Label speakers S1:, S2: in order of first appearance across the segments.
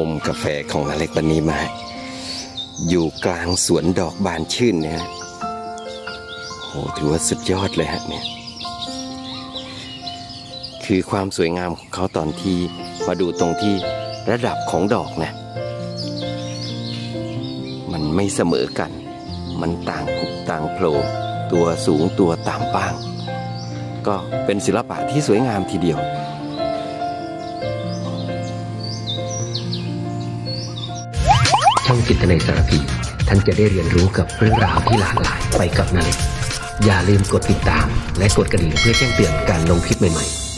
S1: มุมกาแฟของนาเล็กวันนี้มา อยู่กลางสวนดอกบานชื่นเนี่ยฮะโหถือว่าสุดยอดเลยฮะเนี่ยคือความสวยงามของเขาตอนที่มาดูตรงที่ระดับของดอกนะมันไม่เสมอกัน มันต่างผุต่างโผล่ตัวสูงตัวต่ำบ้าง ก็เป็นศิลปะที่สวยงามทีเดียว
S2: ช่องจิตในสารพี ท่านจะได้เรียนรู้กับเรื่องราวที่หลากหลายไปกับนาเล็กอย่าลืมกดติดตาม และกดกระดิ่งเพื่อแจ้งเตือนการลงคลิปใหม่ๆ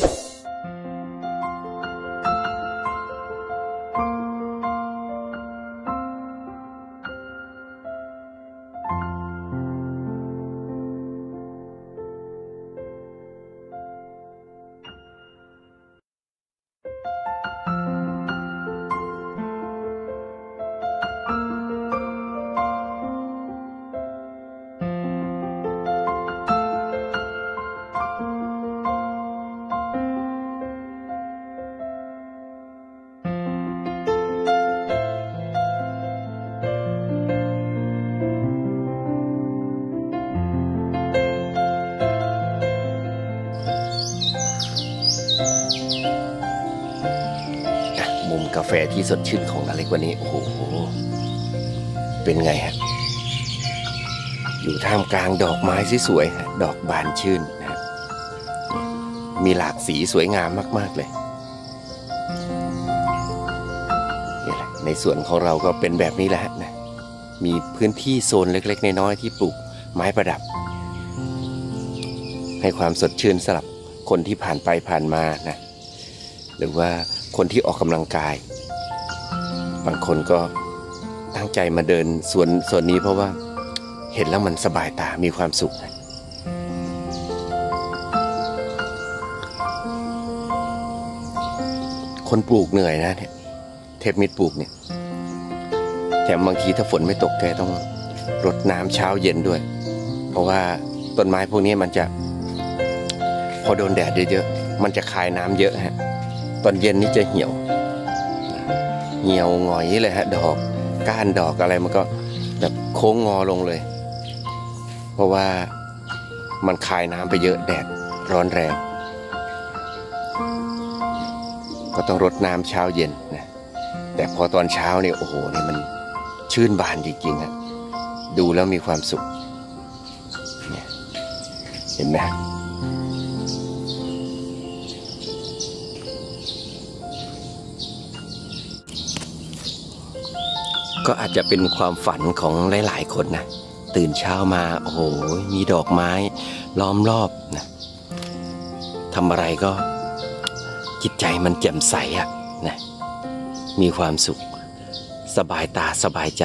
S1: กาแฟที่สดชื่นของนาเล็กวันนี้โอ้โหเป็นไงฮะอยู่ท่ามกลางดอกไม้สวยๆดอกบานชื่นนะมีหลากสีสวยงามมาก ๆเลยนี่แหละในส่วนของเราก็เป็นแบบนี้แหละนะมีพื้นที่โซนเล็ก ๆ น้อยๆที่ปลูกไม้ประดับ ให้ความสดชื่นสำหรับคนที่ผ่านไปผ่านมานะหรือว่า คนที่ออกกำลังกาย บางคนก็ตั้งใจมาเดินสวนส่วนนี้เพราะว่าเห็นแล้วมันสบายตามีความสุขนะคนปลูกเหนื่อยนะเนี่ยเทพมิตรปลูกเนี่ยแถมบางทีถ้าฝนไม่ตกแกต้องรดน้ำเช้าเย็นด้วย เพราะว่าต้นไม้พวกนี้มันจะ พอโดนแดดเยอะๆมันจะคายน้ำเยอะฮะ ตอนเย็นนี่จะเหี่ยว เหี่ยวงอยเลยฮะ ดอกก้านดอกอะไรมันก็แบบโค้งงอลงเลย เพราะว่ามันคายน้ำไปเยอะแดดร้อนแรง ก็ต้องรดน้ำเช้าเย็นนะแต่พอตอนเช้าเนี่ยโอ้โหเนี่ยมันชื่นบานจริงๆฮะดูแล้วมีความสุข เห็นไหม ก็อาจจะเป็นความฝันของหลาย ๆ คนนะ ตื่นเช้ามา โอ้โห มีดอกไม้ล้อมรอบนะทำอะไรก็จิตใจมันแจ่มใสอะนะมีความสุข สบายตาสบายใจ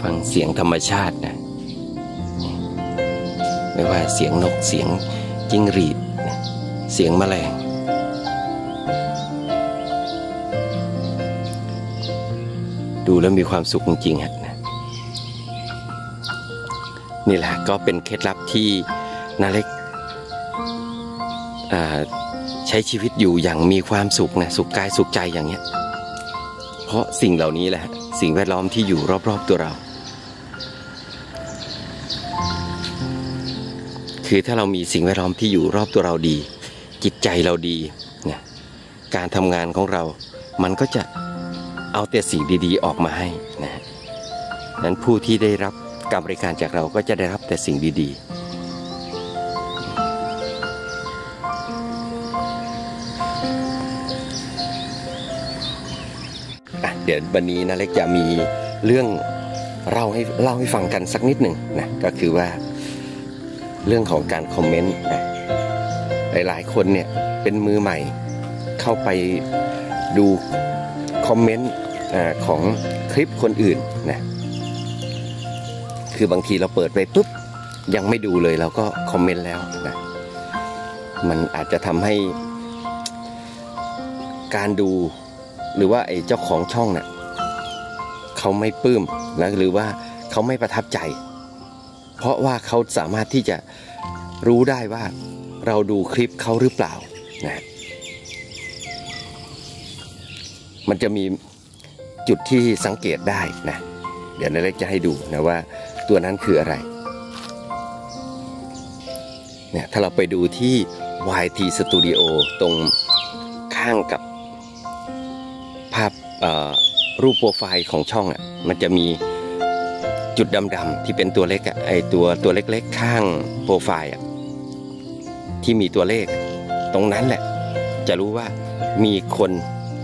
S1: ฟังเสียงธรรมชาตินะ ไม่ว่าเสียงนกเสียงจิ้งหรีด เสียงแมลง ดูแล้วมีความสุขจริงๆฮะนะนี่แหละก็เป็นเคล็ดลับที่นาเล็กใช้ชีวิตอยู่อย่างมีความสุขนะสุขกายสุขใจอย่างเงี้ย เพราะสิ่งเหล่านี้แหละ สิ่งแวดล้อมที่อยู่รอบๆตัวเรา คือถ้าเรามีสิ่งแวดล้อมที่อยู่รอบตัวเราดี จิตใจเราดีนะการทำงานของเรา มันก็จะ เอาแต่สิ่งดีๆ ออกมาให้นะฮะนั้นผู้ที่ได้รับการบริการจากเราก็จะได้รับแต่สิ่งดีๆเดี๋ยววันนี้นะเล็กจะมีเรื่องเล่าให้เล่าให้ฟังกันสักนิดหนึ่งนะก็คือว่าเรื่องของการคอมเมนต์นะหลายๆคนเนี่ยเป็นมือใหม่เข้าไปดูคอมเมนต์ อของคลิปคนอื่นนะคือบางทีเราเปิดไปปุ๊บยังไม่ดูเลยเราก็คอมเมนต์แล้วนะมันอาจจะทำให้การดูหรือว่าไอ้เจ้าของช่องน่ะเขาไม่ปลื้มนะหรือว่าเขาไม่ประทับใจ เพราะว่าเขาสามารถที่จะรู้ได้ว่าเราดูคลิปเขาหรือเปล่านะมันจะมี จุดที่สังเกตได้นะ เดี๋ยวนาเล็กจะให้ดูนะว่าตัวนั้นคืออะไรเนี่ยถ้าเราไปดูที่ YT Studio ตรงข้างกับภาพรูปโปรไฟล์ของช่องอะมันจะมีจุดดำๆที่เป็นตัวเล็กอะไอตัวตัวเล็กๆ ข้างโปรไฟล์อะที่มีตัวเลข ตรงนั้นแหละ จะรู้ว่ามีคน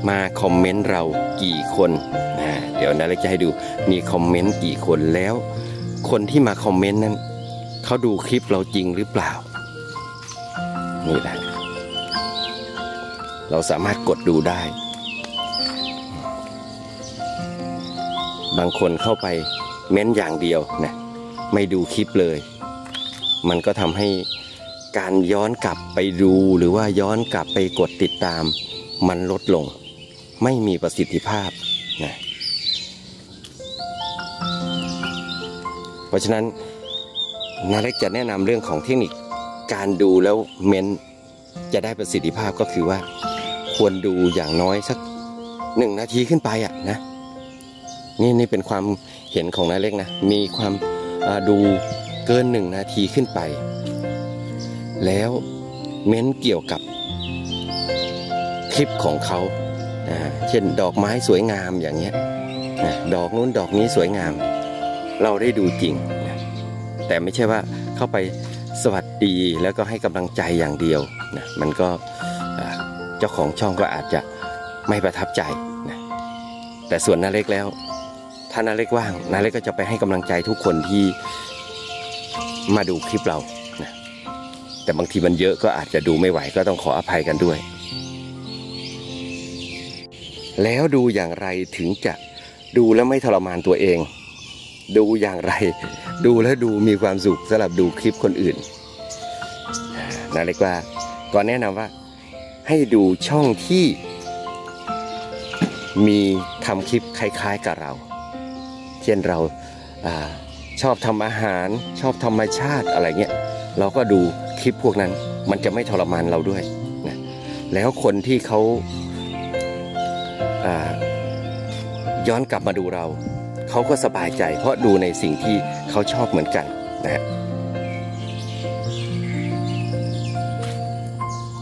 S1: มาคอมเมนต์เรากี่คนนะเดี๋ยวนะเล็กจะให้ดูมีคอมเมนต์กี่คนแล้ว คนที่มาคอมเมนต์นั้นเขาดูคลิปเราจริงหรือเปล่า นี่แหละ เราสามารถกดดูได้ บางคนเข้าไปเม้นอย่างเดียวนะไม่ดูคลิปเลย มันก็ทำให้การย้อนกลับไปดูหรือว่าย้อนกลับไปกดติดตาม มันลดลง ไม่มีประสิทธิภาพนะเพราะฉะนั้นนาเล็กจะแนะนำเรื่องของเทคนิคการดูแล้วเม้นจะได้ประสิทธิภาพก็คือว่า ควรดูอย่างน้อยสักหนึ่งนาทีขึ้นไปอะนะนี่นี่เป็นความเห็นของนาเล็กนะ มีความดูเกินหนึ่งนาทีขึ้นไป แล้วเม้นเกี่ยวกับคลิปของเขา เช่นดอกไม้สวยงามอย่างเงี้ยนะดอกนู้นดอกนี้สวยงาม เราได้ดูจริงนะแต่ไม่ใช่ว่าเข้าไปสวัสดีแล้วก็ให้กำลังใจอย่างเดียวนะมันก็เจ้าของช่องก็อาจจะไม่ประทับใจนะแต่ส่วนนาเล็กแล้ว ถ้านาเล็กว่างนาเล็กก็จะไปให้กำลังใจทุกคนที่มาดูคลิปเรานะแต่บางทีมันเยอะก็อาจจะดูไม่ไหวก็ต้องขออภัยกันด้วย แล้วดูอย่างไรถึงจะดูแล้วไม่ทรมานตัวเอง ดูอย่างไร ดูแล้วดูมีความสุขสำหรับดูคลิปคนอื่นอ่นาเล็กว่าก็แนะนำว่าให้ดูช่องที่มีทำคลิปคล้าย ๆกับเรา เช่นเราอาชอบทำอาหารชอบธรรมชาติอะไรเงี้ยเราก็ดูคลิปพวกนั้นมันจะไม่ทรมานเราด้วยนะแล้วคนที่เขา ย้อนกลับมาดูเรา เขาก็สบายใจเพราะดูในสิ่งที่เขาชอบเหมือนกันนะฮะ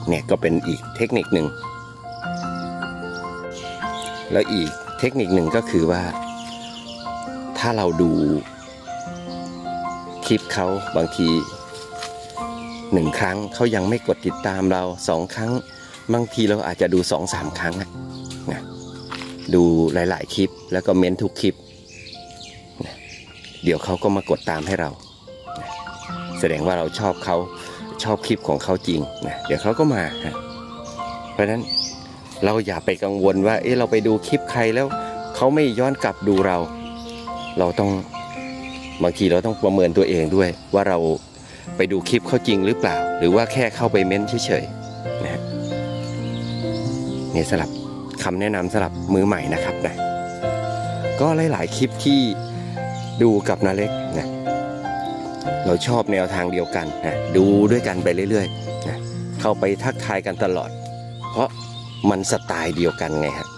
S1: เนี่ยก็เป็นอีกเทคนิคหนึ่ง แล้วอีกเทคนิคหนึ่งก็คือว่า ถ้าเราดูคลิปเขาบางทีหนึ่งครั้งเขายังไม่กดติดตามเราสองครั้ง บางทีเราอาจจะดูสองสามครั้งอะ ดูหลาย ๆ คลิป แล้วก็เม้นทุกคลิป เดี๋ยวเขาก็มากดตามให้เรา แสดงว่าเราชอบเขาชอบคลิปของเขาจริงนะเดี๋ยวเขาก็มาเพราะฉะนั้นเราอย่าไปกังวลว่า เอ๊ะเราไปดูคลิปใครแล้วเขาไม่ย้อนกลับดูเรา เราต้องบางทีเราต้องประเมินตัวเองด้วย ว่าเราไปดูคลิปเขาจริงหรือเปล่า หรือว่าแค่เข้าไปเม้นเฉยๆนะฮะนี่สำหรับ คำแนะนำสำหรับมือใหม่นะครับนะก็หลาย ๆ คลิปที่ดูกับนาเล็กนะเราชอบแนวทางเดียวกันนะดูด้วยกันไปเรื่อยๆนะเข้าไปทักทายกันตลอด เพราะมันสไตล์เดียวกันไงฮะ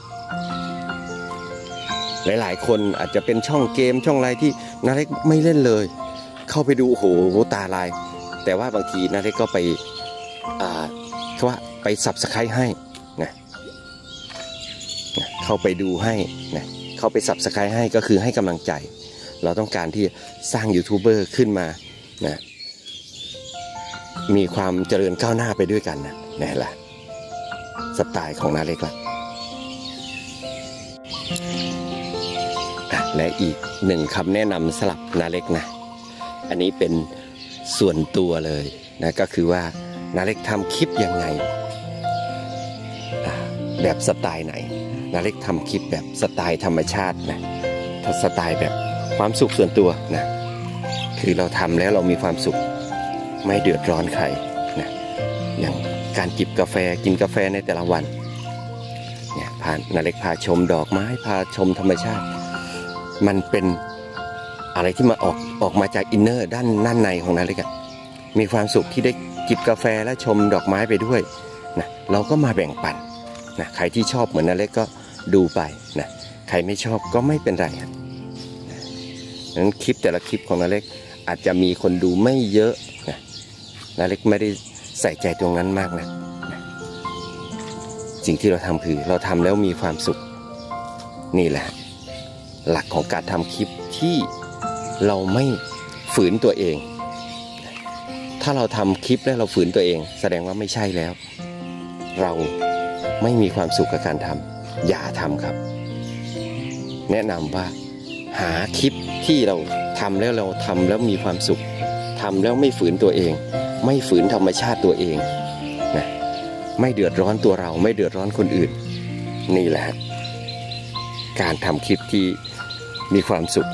S1: หลายๆ คนอาจจะเป็นช่องเกมช่องอะไรที่น้าเล็กไม่เล่นเลย เข้าไปดูโอ้โหตาลาย แต่ว่าบางทีน้าเล็กก็ไปอ่าเขาว่าไป subscribe ให้ เข้าไปดูให้นะเข้าไป subscribe ให้ก็คือให้กำลังใจ เราต้องการที่สร้างยูทูบเบอร์ขึ้นมานะมีความเจริญก้าวหน้าไปด้วยกันนะนี่แหละสไตล์ของน้าเล็กละ่ะและอีกหนึ่งคำแนะนำสลับนาเล็กนะ อันนี้เป็นส่วนตัวเลยนะก็คือว่านาเล็กทำคลิปยังไง แบบสไตล์ไหน นาเล็กทำคลิปแบบสไตล์ธรรมชาตินะถ้าสไตล์แบบความสุขส่วนตัวนะคือเราทำแล้วเรามีความสุข ไม่เดือดร้อนใครนะอย่างการจิบกาแฟกินกาแฟในแต่ละวันเนี่ยพานาเล็กพาชมดอกไม้พาชมธรรมชาติ มันเป็นอะไรที่มาออกออกมาจากอินเนอร์ด้านด้านในของนาเล็กอะมีความสุขที่ได้จิบกาแฟและชมดอกไม้ไปด้วยนะเราก็มาแบ่งปันนะใครที่ชอบเหมือนนาเล็กก็ ดูไปนะใครไม่ชอบก็ไม่เป็นไรครับนั้นคลิปแต่ละคลิปของนาเล็กอาจจะมีคนดูไม่เยอะนะนาเล็กไม่ได้ใส่ใจตรงนั้นมากนะนะสิ่งที่เราทำคือเราทำแล้วมีความสุข นี่แหละ หลักของการทำคลิปที่เราไม่ฝืนตัวเอง ถ้าเราทำคลิปแล้วเราฝืนตัวเอง แสดงว่าไม่ใช่แล้ว เราไม่มีความสุขกับการทำ อย่าทำครับ แนะนำว่าหาคลิปที่เราทำแล้วเราทำแล้วมีความสุขทำแล้วไม่ฝืนตัวเอง ไม่ฝืนธรรมชาติตัวเองนะไม่เดือดร้อนตัวเราไม่เดือดร้อนคนอื่น นี่แหละการทำคลิปที่มีความสุข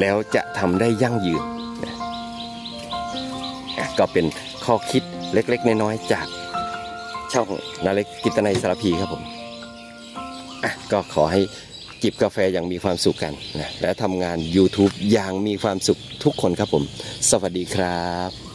S1: แล้วจะทำได้ยั่งยืนนะก็เป็นข้อคิดเล็กๆ น้อยๆจาก ช่องนาเล็กกิตนัยสารพีครับผมอะก็ขอให้จิบกาแฟอย่างมีความสุขกันนะและทำงาน YouTube อย่างมีความสุขทุกคนครับผม สวัสดีครับ